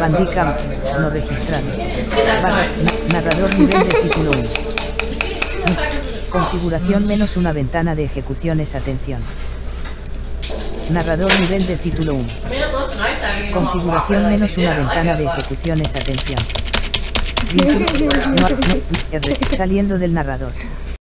Bandicam, no registrado. Barra, narrador nivel de título 1. Configuración menos una ventana de ejecuciones atención. Narrador nivel de título 1. Configuración menos una ventana de ejecuciones atención. No- R, saliendo del narrador.